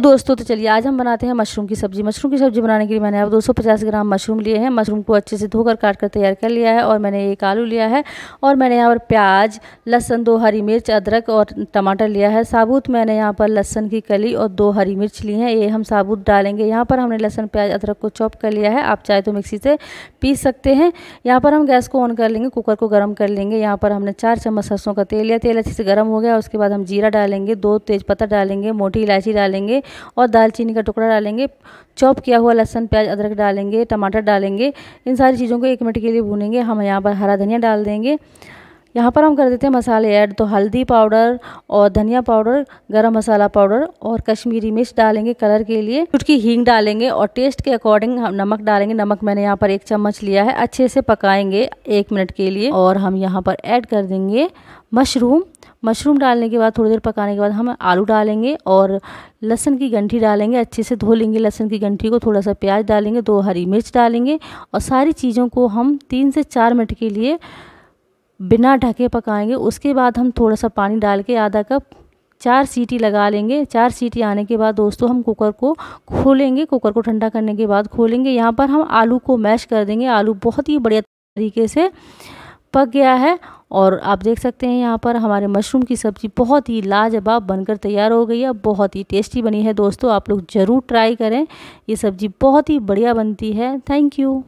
तो दोस्तों तो चलिए, आज हम बनाते हैं मशरूम की सब्ज़ी। मशरूम की सब्ज़ी बनाने के लिए मैंने अब 250 ग्राम मशरूम लिए हैं। मशरूम को अच्छे से धोकर काट कर तैयार कर लिया है और मैंने एक आलू लिया है और मैंने यहाँ पर प्याज, लहसन, दो हरी मिर्च, अदरक और टमाटर लिया है। साबुत मैंने यहाँ पर लहसन की कली और दो हरी मिर्च ली हैं। ये हम साबुत डालेंगे। यहाँ पर हमने लहसन, प्याज, अदरक को चॉप कर लिया है। आप चाहे तो मिक्सी से पीस सकते हैं। यहाँ पर हम गैस को ऑन कर लेंगे, कुकर को गर्म कर लेंगे। यहाँ पर हमने चार चम्मच सरसों का तेल लिया। तेल अच्छे से गर्म हो गया। उसके बाद हम जीरा डालेंगे, दो तेज़पत्ता डालेंगे, मोटी इलायची डालेंगे और दालचीनी का टुकड़ा डालेंगे, चॉप किया हुआ लहसन, प्याज, अदरक डालेंगे, टमाटर डालेंगे, इन सारी चीज़ों को एक मिनट के लिए भूनेंगे। हम यहाँ पर हरा धनिया डाल देंगे। यहाँ पर हम कर देते हैं मसाले ऐड। तो हल्दी पाउडर और धनिया पाउडर, गरम मसाला पाउडर और कश्मीरी मिर्च डालेंगे कलर के लिए। चुटकी हींग डालेंगे और टेस्ट के अकॉर्डिंग हम नमक डालेंगे। नमक मैंने यहाँ पर एक चम्मच लिया है। अच्छे से पकाएँगे एक मिनट के लिए और हम यहाँ पर ऐड कर देंगे मशरूम। मशरूम डालने के बाद, थोड़ी देर पकाने के बाद हम आलू डालेंगे और लहसन की गंठी डालेंगे। अच्छे से धो लेंगे लहसन की गंठी को। थोड़ा सा प्याज डालेंगे, दो हरी मिर्च डालेंगे और सारी चीज़ों को हम तीन से चार मिनट के लिए बिना ढके पकाएँगे, उसके बाद हम थोड़ा सा पानी डाल के आधा कप चार सीटी लगा लेंगे। चार सीटी आने के बाद दोस्तों हम कुकर को खोलेंगे, कुकर को ठंडा करने के बाद खोलेंगे। यहाँ पर हम आलू को मैश कर देंगे। आलू बहुत ही बढ़िया तरीके से पक गया है और आप देख सकते हैं यहाँ पर हमारे मशरूम की सब्ज़ी बहुत ही लाजवाब बनकर तैयार हो गई है। बहुत ही टेस्टी बनी है दोस्तों, आप लोग ज़रूर ट्राई करें। ये सब्ज़ी बहुत ही बढ़िया बनती है। Thank you.